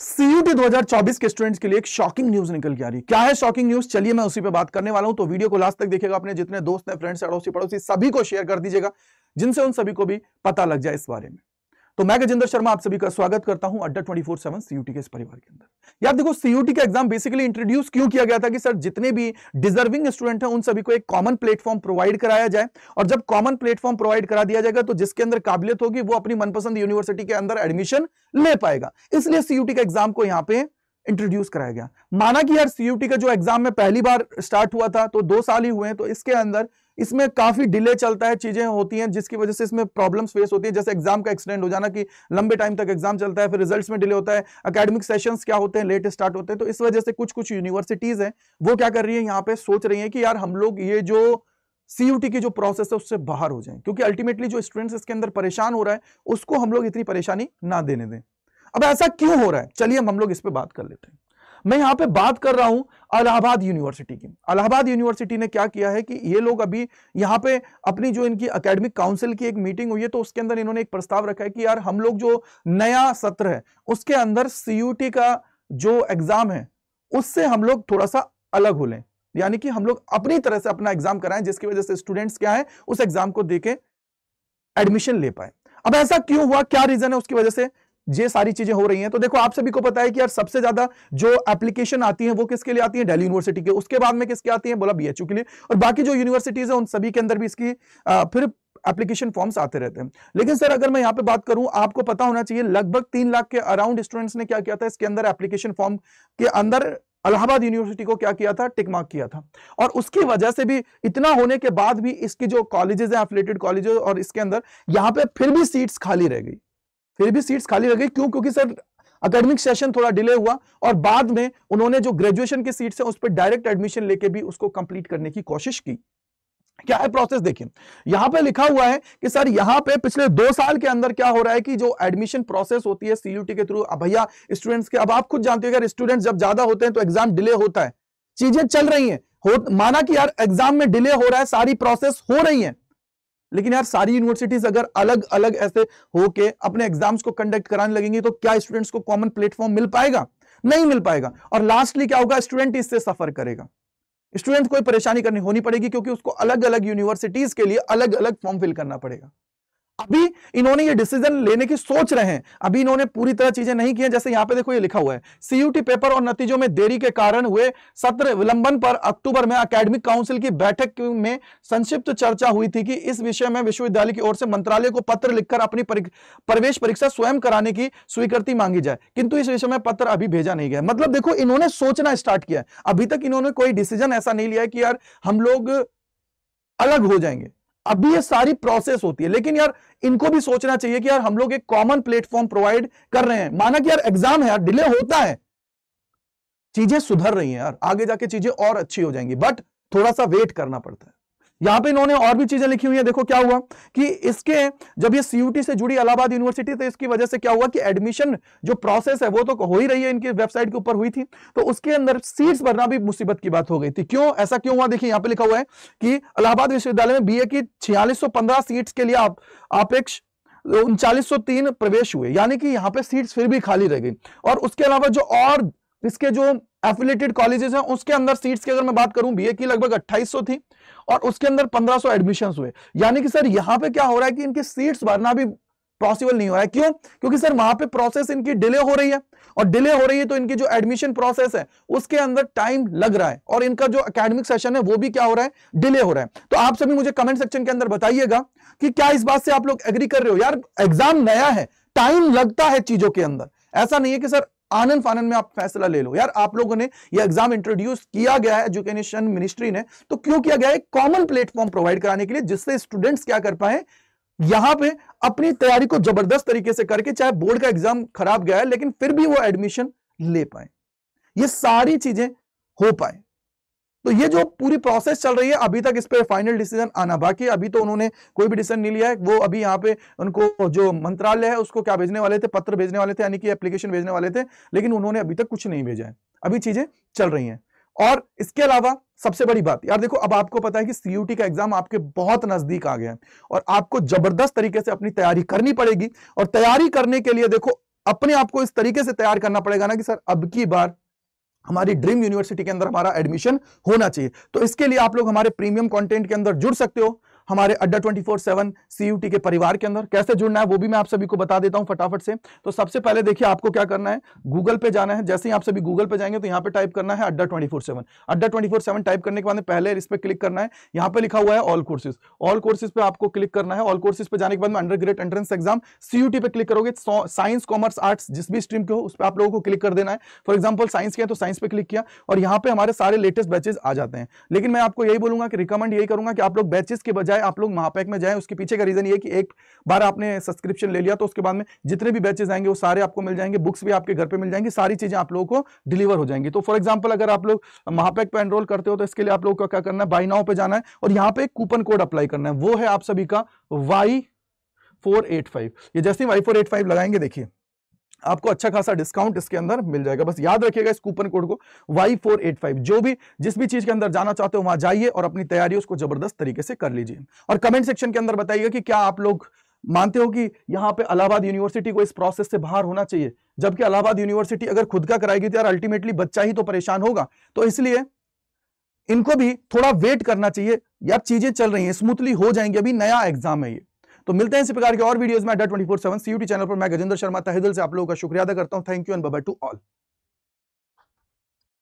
CUT 2024 के students के लिए एक शॉकिंग न्यूज़ निकल के आ रही क्या है शॉकिंग न्यूज़ चलिए मैं उसी पे बात करने वाला हूँ तो वीडियो को लास्ट तक देखिएगा, अपने जितने दोस्त हैं फ्रेंड्स अड़ोसी पड़ोसी सभी को शेयर कर दीजिएगा, जिनसे उन सभी को भी पता लग जाए इस बारे में। तो मैं गजेंद्र शर्मा आप सभी का स्वागत करता हूँ अड्डा ट्वेंटी फोर सेवन सीयूटी के इस परिवार के अंदर। यार देखो सीयूटी का एग्ज़ाम बेसिकली इंट्रोड्यूस क्यों किया गया था कि सर, जितने भी डिजर्विंग स्टूडेंट हैं, उन सभी को एक कॉमन प्लेटफॉर्म प्रोवाइड कराया जाए। और जब कॉमन प्लेटफॉर्म प्रोवाइड करा दिया जाएगा तो जिसके अंदर काबिलियत होगी, वो अपनी मनपसंद यूनिवर्सिटी के अंदर एडमिशन ले पाएगा। इसलिए सीयूटी का एग्ज़ाम को यहाँ पे इंट्रोड्यूस कराया गया। माना कि यार सीयूटी का जो एग्ज़ाम में पहली बार स्टार्ट हुआ था तो दो साल ही हुए तो इसके अंदर इसमें काफ़ी डिले चलता है, चीज़ें होती हैं, जिसकी वजह से इसमें प्रॉब्लम्स फेस होती है। जैसे एग्ज़ाम का एक्सटेंड हो जाना कि लंबे टाइम तक एग्ज़ाम चलता है, फिर रिजल्ट्स में डिले होता है। अकेडमिक सेशंस क्या होते हैं? लेट स्टार्ट होते हैं। तो इस वजह से कुछ कुछ यूनिवर्सिटीज हैं, वो क्या कर रही है, यहाँ पे सोच रही है कि यार हम लोग ये जो सीयूटी की जो प्रोसेस है, उससे बाहर हो जाए। क्योंकि अल्टीमेटली जो स्टूडेंट्स इसके अंदर परेशान हो रहा है, उसको हम लोग इतनी परेशानी ना देने दें। अब ऐसा क्यों हो रहा है? चलिए हम लोग इस पर बात कर लेते हैं। मैं यहाँ पे बात कर रहा हूँ अलाहाबाद यूनिवर्सिटी की। अलाहाबाद यूनिवर्सिटी ने क्या किया है कि ये लोग अभी यहाँ पे अपनी जो इनकी एकेडमिक काउंसिल की एक मीटिंग हुई है तो उसके अंदर इन्होंने एक प्रस्ताव रखा है कि यार हम लोग जो नया सत्र है, उसके अंदर सीयूटी का जो एग्ज़ाम है, उससे हम लोग थोड़ा सा अलग हो लें। यानी कि हम लोग अपनी तरह से अपना एग्ज़ाम कराएँ, जिसकी वजह से स्टूडेंट्स क्या है, उस एग्ज़ाम को देके एडमिशन ले पाए। अब ऐसा क्यों हुआ? क्या रीजन है उसकी वजह से? ये सारी चीज़ें हो रही हैं। तो देखो आप सभी को पता है कि यार सबसे ज़्यादा जो एप्लीकेशन आती है वो किसके लिए आती है? दिल्ली यूनिवर्सिटी के। उसके बाद में किसके आती है? बोला बीएचयू के लिए। और बाकी जो यूनिवर्सिटीज है उन सभी के अंदर भी इसकी आ, फिर एप्लीकेशन फॉर्म्स आते रहते हैं। लेकिन सर अगर मैं यहाँ पे बात करूँ आपको पता होना चाहिए लगभग तीन लाख के अराउंड स्टूडेंट्स ने क्या किया था? इसके अंदर एप्लीकेशन फॉर्म के अंदर अलाहाबाद यूनिवर्सिटी को क्या किया था? टिक मार्क किया था। और उसकी वजह से भी इतना होने के बाद भी इसकी जो कॉलेजेस हैं एफिलेटेड कॉलेजेस और इसके अंदर यहाँ पे फिर भी सीट्स खाली रह गई। फिर भी सीट्स खाली रह गई। क्यों? क्योंकि सर अकेडमिक सेशन थोड़ा डिले हुआ और बाद में उन्होंने जो ग्रेजुएशन की सीट्स है, उस पर डायरेक्ट एडमिशन लेके भी उसको कंप्लीट करने की कोशिश की। क्या है प्रोसेस देखिए, यहाँ पे लिखा हुआ है कि सर यहाँ पे पिछले दो साल के अंदर क्या हो रहा है कि जो एडमिशन प्रोसेस होती है सीयूटी के थ्रू भैया स्टूडेंट्स के, अब आप खुद जानते हो अगर स्टूडेंट्स जब ज़्यादा होते हैं तो एग्ज़ाम डिले होता है। चीज़ें चल रही हैं। हो, माना कि यार एग्ज़ाम में डिले हो रहा है, सारी प्रोसेस हो रही है। लेकिन यार, सारी यूनिवर्सिटीज अगर अलग अलग ऐसे होके अपने एग्ज़ाम्स को कंडक्ट कराने लगेंगी तो क्या स्टूडेंट्स को कॉमन प्लेटफॉर्म मिल पाएगा? नहीं मिल पाएगा। और लास्टली क्या होगा? स्टूडेंट इससे सफ़र करेगा। स्टूडेंट कोई परेशानी करनी होनी पड़ेगी, क्योंकि उसको अलग अलग यूनिवर्सिटीज के लिए अलग अलग फॉर्म फिल करना पड़ेगा। अभी इन्होंने ये डिसीज़न लेने की सोच रहे हैं। अभी इन्होंने पूरी तरह चीज़ें नहीं की जैसे यहाँ पे देखो ये लिखा हुआ है। सीयूटी पेपर और नतीजों में देरी के कारण हुए सत्र विलंबन पर अक्टूबर में एकेडमिक काउंसिल की बैठक में संक्षिप्त चर्चा हुई थी कि इस विषय में विश्वविद्यालय की ओर से मंत्रालय को पत्र लिखकर अपनी प्रवेश परीक्षा स्वयं कराने की स्वीकृति मांगी जाए। किंतु इस विषय में पत्र अभी भेजा नहीं गया। मतलब देखो इन्होंने सोचना स्टार्ट किया अभी तक इन्होंने कोई डिसीज़न ऐसा नहीं लिया कि यार हम लोग अलग हो जाएँगे। अभी ये सारी प्रोसेस होती है। लेकिन यार, इनको भी सोचना चाहिए कि यार, हम लोग एक कॉमन प्लेटफॉर्म प्रोवाइड कर रहे हैं। माना कि यार एग्ज़ाम है, यार डिले होता है। चीज़ें सुधर रही हैं यार। आगे जाके चीज़ें और अच्छी हो जाएँगी। बट थोड़ा सा वेट करना पड़ता है। यहाँ पे इन्होंने और भी चीज़ें लिखी हुई है, देखो क्या हुआ कि इसके, जब ये सीयूटी से जुड़ी इलाहाबाद यूनिवर्सिटी तो इसकी वजह से क्या हुआ कि एडमिशन जो प्रोसेस है, वो तो हो ही रही है, इनकी वेबसाइट के ऊपर हुई थी। तो उसके अंदर सीट्स भरना भी मुसीबत की बात हो गई थी। क्यों? ऐसा क्यों हुआ? देखिए, यहाँ पे लिखा हुआ है कि इलाहाबाद विश्वविद्यालय में बीए की छियालीस सीट्स के लिए आप अपेक्ष उनचालीस प्रवेश हुए। यानी कि यहाँ पे सीट्स फिर भी खाली रह गई। और उसके अलावा जो और इसके जो एफिलेटेड कॉलेजेस हैं, उसके अंदर सीट्स की अगर मैं बात करूँ बीए की लगभग 2800 थी। और उसके अंदर 1500 एडमिशन हुए। यानी कि सर, यहाँ पे क्या हो रहा है कि इनकी सीट्स भरना भी पॉसिबल नहीं हो रहा है। क्यों? क्योंकि सर, वहाँ पे प्रोसेस इनकी डिले हो रही है। और डिले हो रही है तो इनकी जो एडमिशन प्रोसेस है, उसके अंदर टाइम लग रहा है। और इनका जो एकेडमिक सेशन है, वो भी क्या हो रहा है? डिले हो रहा है। तो आप सभी मुझे कमेंट सेक्शन के अंदर बताइएगा कि क्या इस बात से आप लोग एग्री कर रहे हो? यार एग्ज़ाम नया है। टाइम लगता है चीज़ों के अंदर। ऐसा नहीं है कि सर आनंद फानन में आप फैसला ले लो। यार, आप लोगों ने ये एग्ज़ाम इंट्रोड्यूस किया गया है एजुकेशन मिनिस्ट्री ने। तो क्यों किया गया है? कॉमन प्लेटफॉर्म प्रोवाइड कराने के लिए, जिससे स्टूडेंट्स क्या कर पाए? यहाँ पे अपनी तैयारी को ज़बरदस्त तरीके से करके, चाहे बोर्ड का एग्ज़ाम खराब गया है, लेकिन फिर भी वो एडमिशन ले पाए। ये सारी चीज़ें हो पाए। तो ये जो पूरी प्रोसेस चल रही है, अभी तक इस पर फाइनल डिसीज़न आना बाकी अभी तो उन्होंने कोई भी डिसीज़न नहीं लिया है। वो अभी यहाँ पे उनको जो मंत्रालय है, उसको क्या भेजने वाले थे? पत्र भेजने वाले थे, यानी कि एप्लीकेशन भेजने वाले थे, लेकिन उन्होंने अभी तक कुछ नहीं भेजा है। अभी चीज़ें चल रही हैं। और इसके अलावा सबसे बड़ी बात, यार देखो, अब आपको पता है कि सीयूटी का एग्ज़ाम आपके बहुत नज़दीक आ गया है और आपको ज़बरदस्त तरीके से अपनी तैयारी करनी पड़ेगी। और तैयारी करने के लिए देखो, अपने आप को इस तरीके से तैयार करना पड़ेगा ना कि, सर, अब की बार हमारी ड्रीम यूनिवर्सिटी के अंदर हमारा एडमिशन होना चाहिए। तो इसके लिए आप लोग हमारे प्रीमियम कंटेंट के अंदर जुड़ सकते हो। हमारे अड्डा ट्वेंटी फोर सेवन सीयूटी के परिवार के अंदर। कैसे जुड़ना है, वो भी मैं आप सभी को बता देता हूँ फटाफट से। तो सबसे पहले देखिए, आपको क्या करना है? गूगल पे जाना है। जैसे ही आप सभी गूगल पे जाएँगे तो यहाँ पे टाइप करना है अड्डा ट्वेंटी अड्डा ट्वेंटी टाइप करने के बाद पहले इस पर क्लिक करना है। यहाँ पे लिखा हुआ है ऑल कोर्सेज ऑल कोर्सेज पे आपको क्लिक करना है। ऑल कोर्सेज पे जाने के बाद में under grade entrance exam CUET पे क्लिक करोगे साइंस कॉमर्स आर्ट्स जिस भी स्ट्रीम के हो, उस पर आप लोगों को क्लिक कर देना है। फॉर एग्ज़ाम्पल साइंस के तो साइंस पे क्लिक किया। और यहाँ पे हमारे सारे लेटेस्ट बैचेज आ जाते हैं। लेकिन मैं आपको यही बोलूँगा कि रिकमेंड यही करूँगा कि आप लोग बैचेस के बजाय आप लोग महापैक में जाए, उसके पीछे का रीजन ये कि एक बार आपने सब्सक्रिप्शन ले लिया तो उसके बाद में जितने भी बैचेस आएँगे, वो सारे आपको मिल जाएँगे बुक्स भी आपके घर पे मिल जाएँगी, सारी चीज़ें आप लोगों को डिलीवर हो जाएँगी। तो फॉर एग्ज़ाम्पल अगर आप लोग महापैक पे एनरोल करते हो तो इसके लिए आप लोग को क्या करना है बाई नाउ पे जाना है, और यहाँ पे एक कूपन कोड अप्लाई करना है, वो है आप सभी का वाई फोर एट फाइव ये जैसे वाई फोर एट फाइव लगाएँगे, देखिए। आपको अच्छा खासा डिस्काउंट इसके अंदर मिल जाएगा। बस याद रखिएगा इस कूपन कोड को वाई फोर एट फाइव जो भी, जिस भी चीज़ के अंदर जाना चाहते हो, वहाँ जाइए और अपनी तैयारी उसको ज़बरदस्त तरीके से कर लीजिए। और कमेंट सेक्शन के अंदर बताइएगा कि क्या आप लोग मानते हो कि यहाँ पे इलाहाबाद यूनिवर्सिटी को इस प्रोसेस से बाहर होना चाहिए? जबकि इलाहाबाद यूनिवर्सिटी अगर खुद का कराएगी तो यार अल्टीमेटली बच्चा ही तो परेशान होगा। तो इसलिए इनको भी थोड़ा वेट करना चाहिए। या चीज़ें चल रही हैं स्मूथली हो जाएँगी। अभी नया एग्ज़ाम है ये। तो मिलते हैं इसी प्रकार के और वीडियोस में अड्डा ट्वेंटी फोर सेवन सी चैनल पर। मैं गजेंद्र शर्मा तहदिल से आप लोगों का शुक्रिया अदा करता हूँ। थैंक यू एंड बबा टू ऑल